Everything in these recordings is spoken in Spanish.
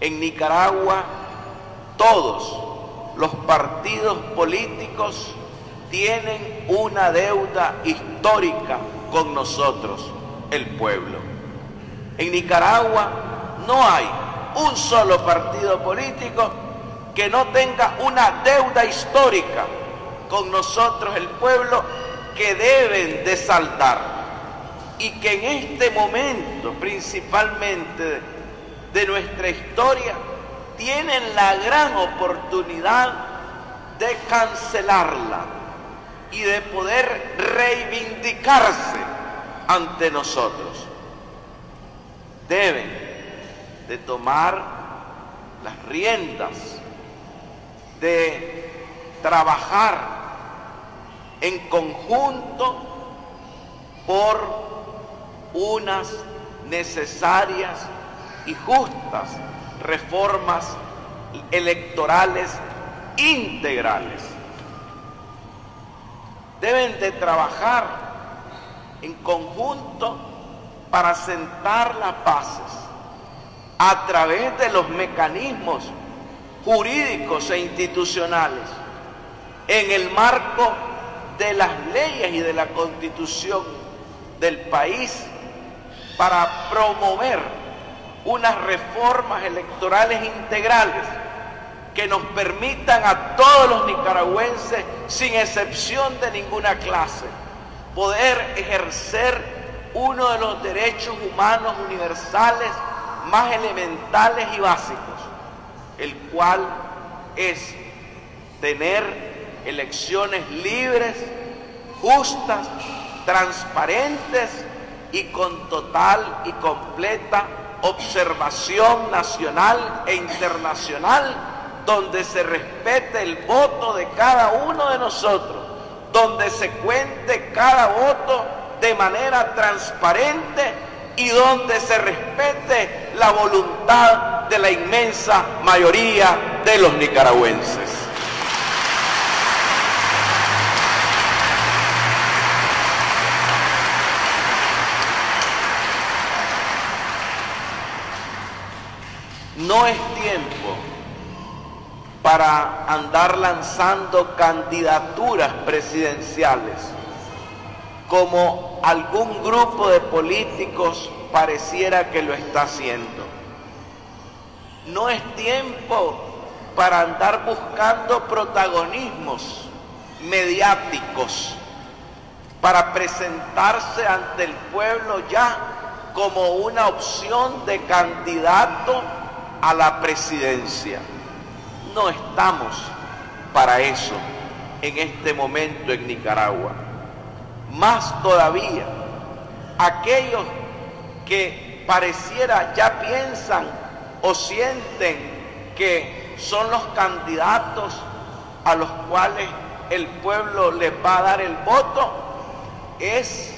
En Nicaragua todos los partidos políticos tienen una deuda histórica con nosotros, el pueblo. En Nicaragua no hay un solo partido político que no tenga una deuda histórica con nosotros, el pueblo, que deben de saldar. Y que en este momento, principalmente de nuestra historia, tienen la gran oportunidad de cancelarla y de poder reivindicarse ante nosotros. Deben de tomar las riendas, de trabajar en conjunto por unas necesarias y justas reformas electorales integrales. Deben de trabajar en conjunto para sentar las bases a través de los mecanismos jurídicos e institucionales en el marco de las leyes y de la constitución del país para promover unas reformas electorales integrales que nos permitan a todos los nicaragüenses, sin excepción de ninguna clase, poder ejercer uno de los derechos humanos universales más elementales y básicos, el cual es tener elecciones libres, justas, transparentes y con total y completa observación nacional e internacional, donde se respete el voto de cada uno de nosotros, donde se cuente cada voto de manera transparente y donde se respete la voluntad de la inmensa mayoría de los nicaragüenses. No es tiempo para andar lanzando candidaturas presidenciales como algún grupo de políticos pareciera que lo está haciendo. No es tiempo para andar buscando protagonismos mediáticos, para presentarse ante el pueblo ya como una opción de candidato a la presidencia. No estamos para eso en este momento en Nicaragua. Más todavía, aquellos que pareciera ya piensan o sienten que son los candidatos a los cuales el pueblo les va a dar el voto, es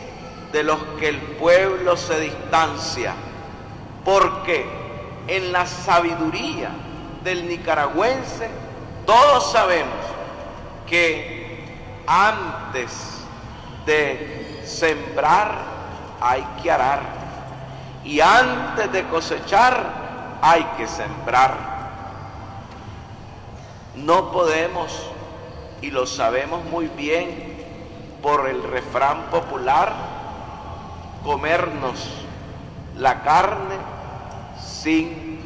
de los que el pueblo se distancia. Porque en la sabiduría del nicaragüense, todos sabemos que antes de sembrar hay que arar y antes de cosechar hay que sembrar. No podemos, y lo sabemos muy bien por el refrán popular, comernos la carne sin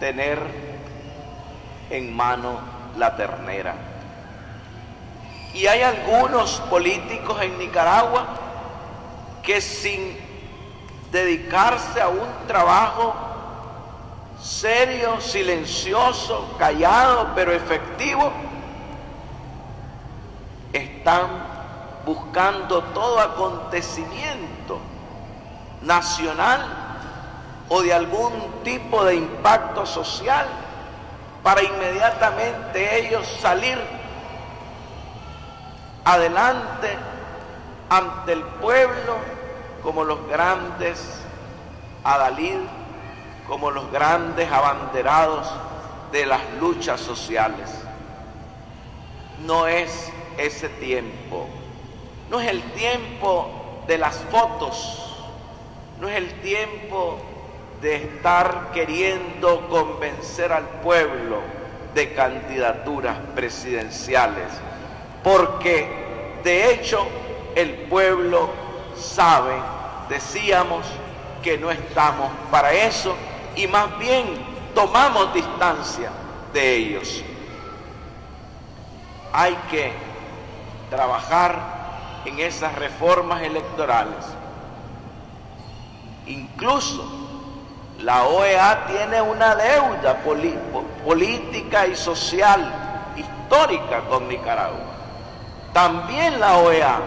tener en mano la ternera. Y hay algunos políticos en Nicaragua que sin dedicarse a un trabajo serio, silencioso, callado, pero efectivo, están buscando todo acontecimiento nacional o de algún tipo de impacto social para inmediatamente ellos salir adelante ante el pueblo como los grandes adalid, como los grandes abanderados de las luchas sociales. No es ese tiempo, no es el tiempo de las fotos, no es el tiempo de estar queriendo convencer al pueblo de candidaturas presidenciales, porque de hecho el pueblo sabe, decíamos, que no estamos para eso y más bien tomamos distancia de ellos. Hay que trabajar en esas reformas electorales. Incluso la OEA tiene una deuda política y social histórica con Nicaragua. También la OEA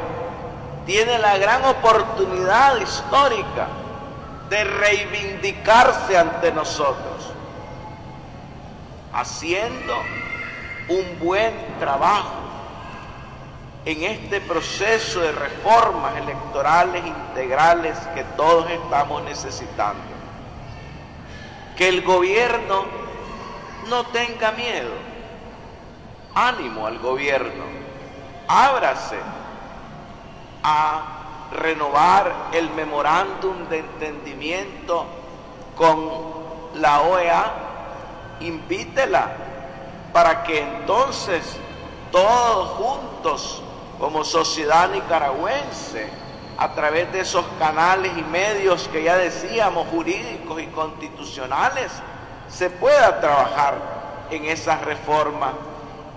tiene la gran oportunidad histórica de reivindicarse ante nosotros, haciendo un buen trabajo en este proceso de reformas electorales integrales que todos estamos necesitando. Que el gobierno no tenga miedo. Ánimo al gobierno. Ábrase a renovar el memorándum de entendimiento con la OEA, invítela para que entonces todos juntos como sociedad nicaragüense, a través de esos canales y medios que ya decíamos, jurídicos y constitucionales, se pueda trabajar en esa reforma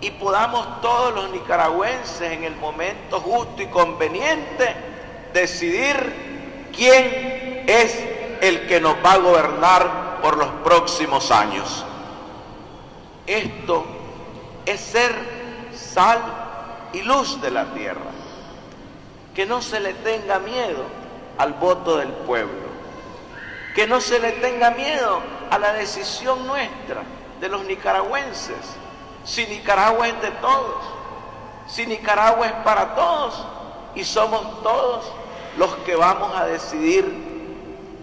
y podamos todos los nicaragüenses en el momento justo y conveniente decidir quién es el que nos va a gobernar por los próximos años. Esto es ser sal y luz de la tierra. Que no se le tenga miedo al voto del pueblo. Que no se le tenga miedo a la decisión nuestra de los nicaragüenses. Si Nicaragua es de todos, si Nicaragua es para todos y somos todos los que vamos a decidir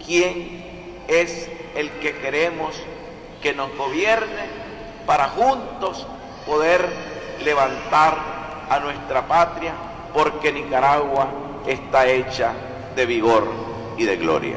quién es el que queremos que nos gobierne para juntos poder levantar a nuestra patria porque Nicaragua está hecha de vigor y de gloria.